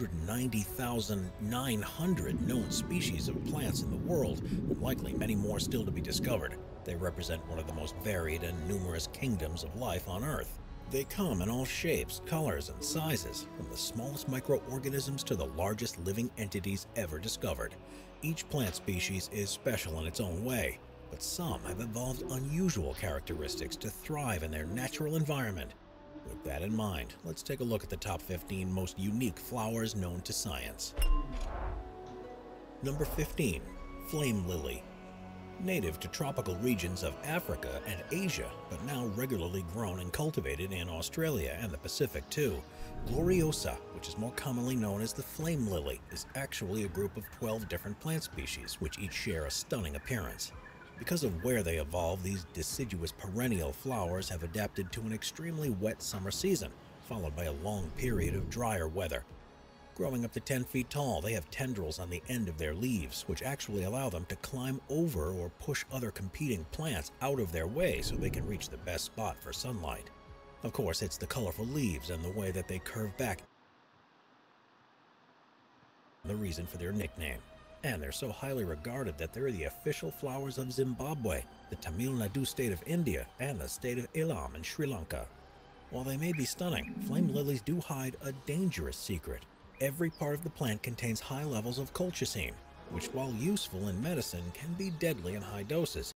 190,900 known species of plants in the world, and likely many more still to be discovered. They represent one of the most varied and numerous kingdoms of life on Earth. They come in all shapes, colors, and sizes, from the smallest microorganisms to the largest living entities ever discovered. Each plant species is special in its own way, but some have evolved unusual characteristics to thrive in their natural environment. With that in mind, let's take a look at the top 15 most unique flowers known to science. Number 15. Flame Lily Native to tropical regions of Africa and Asia, but now regularly grown and cultivated in Australia and the Pacific too, Gloriosa, which is more commonly known as the flame lily, is actually a group of 12 different plant species which each share a stunning appearance. Because of where they evolve, these deciduous perennial flowers have adapted to an extremely wet summer season, followed by a long period of drier weather. Growing up to 10 feet tall, they have tendrils on the end of their leaves, which actually allow them to climb over or push other competing plants out of their way so they can reach the best spot for sunlight. Of course, it's the colorful leaves and the way that they curve back the reason for their nickname. And they're so highly regarded that they're the official flowers of Zimbabwe, the Tamil Nadu state of India, and the state of Ilam in Sri Lanka. While they may be stunning, flame lilies do hide a dangerous secret. Every part of the plant contains high levels of colchicine, which while useful in medicine can be deadly in high doses.